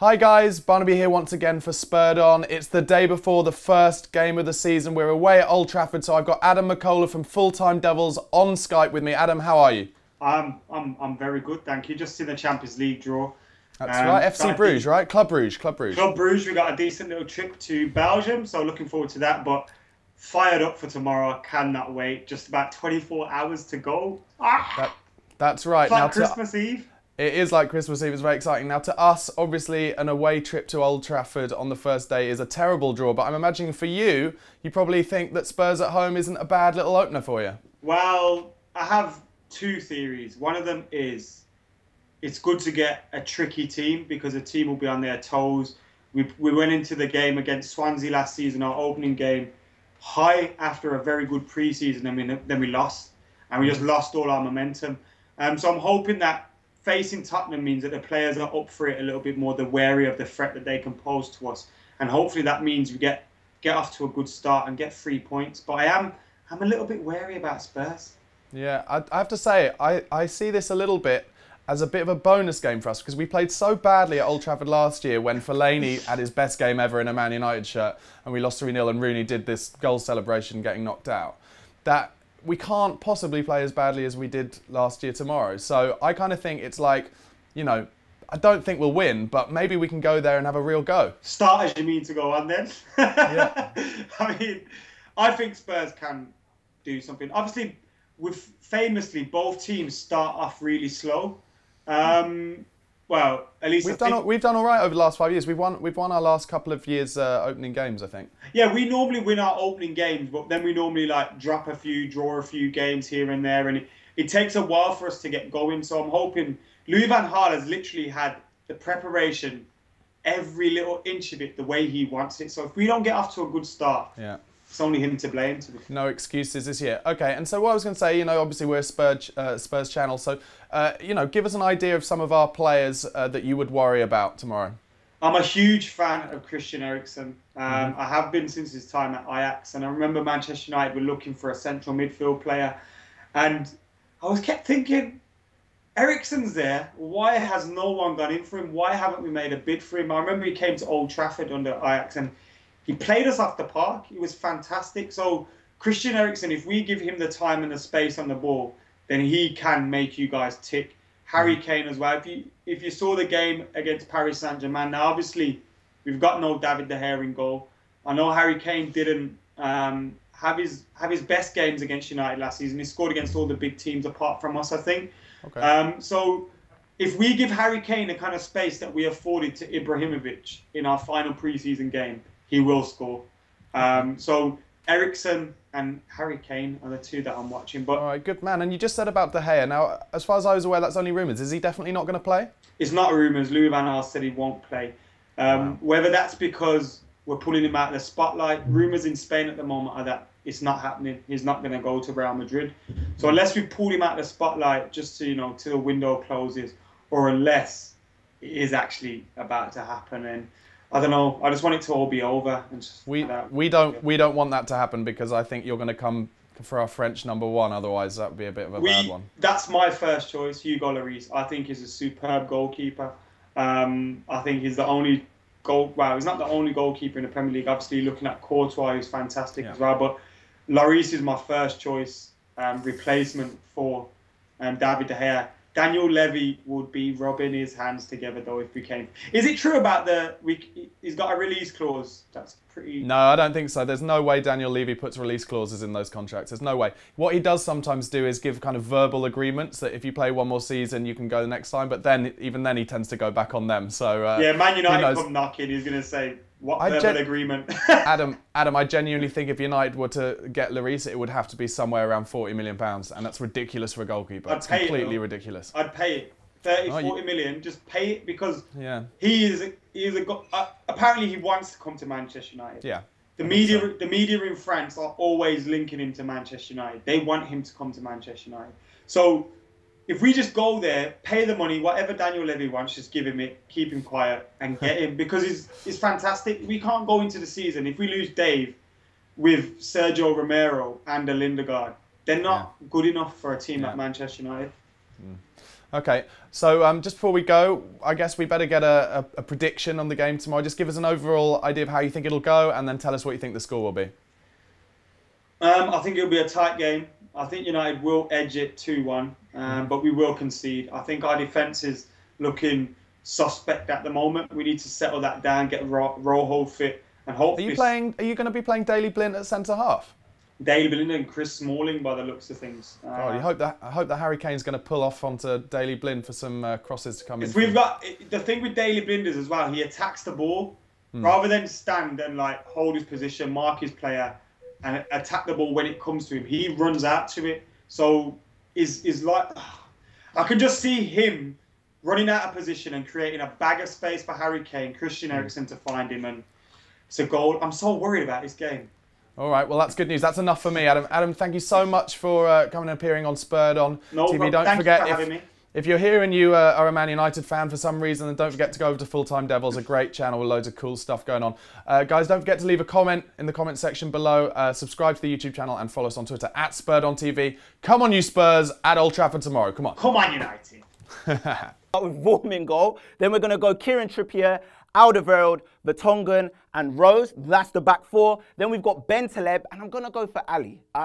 Hi guys, Barnaby here once again for Spurred On. It's the day before the first game of the season. We're away at Old Trafford, so I've got Adam McKola from Full Time Devils on Skype with me. Adam, how are you? I'm I'm I'm very good, thank you. Just in the Champions League draw. That's um, right, FC Bruges, right? Club Bruges, Club Bruges. Club Bruges. We got a decent little trip to Belgium, so looking forward to that. But fired up for tomorrow. Cannot wait. Just about 24 hours to go. Ah! That, that's right. It's like now Christmas to, Eve. It is like Christmas Eve. It's very exciting. Now, to us, obviously, an away trip to Old Trafford on the first day is a terrible draw. But I'm imagining for you, you probably think that Spurs at home isn't a bad little opener for you. Well, I have two theories. One of them is it's good to get a tricky team because a team will be on their toes. We, we went into the game against Swansea last season, our opening game, high after a very good preseason, and then, then we lost. And we just lost all our momentum. Um, so I'm hoping that facing Tottenham means that the players are up for it a little bit more. They're wary of the threat that they can pose to us, and hopefully that means we get get off to a good start and get three points. But I am I'm a little bit wary about Spurs. Yeah, I, I have to say I, I see this a little bit as a bit of a bonus game for us because we played so badly at Old Trafford last year when Fellaini had his best game ever in a Man United shirt and we lost 3 0 and Rooney did this goal celebration getting knocked out. That we can't possibly play as badly as we did last year tomorrow. So I kind of think it's like, you know, I don't think we'll win, but maybe we can go there and have a real go. Start as you mean to go on then. yeah. I mean, I think Spurs can do something. Obviously, with famously both teams start off really slow. Um, well, at least we've done all, we've done all right over the last five years. We've won we've won our last couple of years uh, opening games, I think. Yeah, we normally win our opening games, but then we normally like drop a few, draw a few games here and there, and it, it takes a while for us to get going. So I'm hoping Louis van Gaal has literally had the preparation, every little inch of it, the way he wants it. So if we don't get off to a good start, yeah it's only him to blame. To no excuses this year. Okay, and so what I was going to say, you know, obviously we're a Spurs, uh, Spurs channel, so uh, you know, give us an idea of some of our players uh, that you would worry about tomorrow. I'm a huge fan of Christian Eriksen. Um, mm-hmm. I have been since his time at Ajax, and I remember Manchester United were looking for a central midfield player, and I was kept thinking, Eriksen's there. Why has no one gone in for him? Why haven't we made a bid for him? I remember he came to Old Trafford under Ajax, and he played us off the park. He was fantastic. So Christian Eriksen, if we give him the time and the space on the ball, then he can make you guys tick. Harry mm. Kane as well. If you if you saw the game against Paris Saint Germain, now obviously we've got no David De Gea in goal. I know Harry Kane didn't um, have his have his best games against United last season. He scored against all the big teams apart from us, I think. Okay. Um, so if we give Harry Kane the kind of space that we afforded to Ibrahimovic in our final preseason game, he will score. Um, so Eriksen and Harry Kane are the two that I'm watching. But all right, good man. And you just said about De Gea. Now, as far as I was aware, that's only rumours. Is he definitely not going to play? It's not rumours. Louis Van Gaal said he won't play. Um, wow. Whether that's because we're pulling him out of the spotlight, rumours in Spain at the moment are that it's not happening. He's not going to go to Real Madrid. So unless we pull him out of the spotlight, just to you know, till the window closes, or unless it is actually about to happen, and I don't know. I just want it to all be over. we we don't we don't want that to happen because I think you're going to come for our French number one. Otherwise, that would be a bit of a we, bad one. That's my first choice, Hugo Lloris. I think he's a superb goalkeeper. Um, I think he's the only goal. Well, he's not the only goalkeeper in the Premier League. Obviously, looking at Courtois, who's fantastic yeah. as well. But Lloris is my first choice um, replacement for um, David De Gea. Daniel Levy would be rubbing his hands together though if we came. Is it true about the we? He's got a release clause. That's pretty. No, I don't think so. There's no way Daniel Levy puts release clauses in those contracts. There's no way. What he does sometimes do is give kind of verbal agreements that if you play one more season, you can go the next time. But then even then, he tends to go back on them. So uh, yeah, Man United come knocking. He's gonna say what I gen- agreement? Adam, Adam, I genuinely think if United were to get Lloris, it would have to be somewhere around forty million pounds, and that's ridiculous for a goalkeeper. I'd it's completely it, ridiculous. I'd pay it. 30, oh, 40 you... million, just pay it because yeah. he is a, he is a go- uh, apparently he wants to come to Manchester United. Yeah. The media so. the media in France are always linking him to Manchester United. They want him to come to Manchester United. So if we just go there, pay the money, whatever Daniel Levy wants, just give him it, keep him quiet, and get him because he's, he's fantastic. We can't go into the season if we lose Dave with Sergio Romero and a Lindegaard. They're not yeah. good enough for a team yeah. like Manchester United. Mm. Okay, so um, just before we go, I guess we better get a, a, a, prediction on the game tomorrow. Just give us an overall idea of how you think it'll go, and then tell us what you think the score will be. Um, I think it'll be a tight game. I think United will edge it 2 1, um, but we will concede. I think our defence is looking suspect at the moment. We need to settle that down, get Rojo fit, and hopefully. Are you playing? Are you going to be playing Daley Blind at centre half? Daley Blind and Chris Smalling, by the looks of things. Uh, oh, you hope that I hope that Harry Kane's going to pull off onto Daley Blind for some uh, crosses to come in. We've got the thing with Daley Blind is as well. He attacks the ball hmm. rather than stand and like hold his position, mark his player, and attack the ball when it comes to him. He runs out to it. So is is like I can just see him running out of position and creating a bag of space for Harry Kane, Christian hmm. Eriksen to find him, and it's a goal. I'm so worried about this game. All right, well that's good news. That's enough for me, Adam. Adam, thank you so much for uh, coming and appearing on Spurred on no TV. Don't forget if, if you're here and you uh, are a Man United fan for some reason, then don't forget to go over to Full Time Devils, a great channel with loads of cool stuff going on. Uh, guys, don't forget to leave a comment in the comment section below. Uh, subscribe to the YouTube channel and follow us on Twitter at Spurred on TV. Come on, you Spurs, at Old Trafford tomorrow. Come on. Come on, United. with Vorm goal. Then we're going to go Kieran Trippier, Alderweireld, Vertonghen, and Rose. That's the back four. Then we've got Bentaleb, and I'm going to go for Ali. I,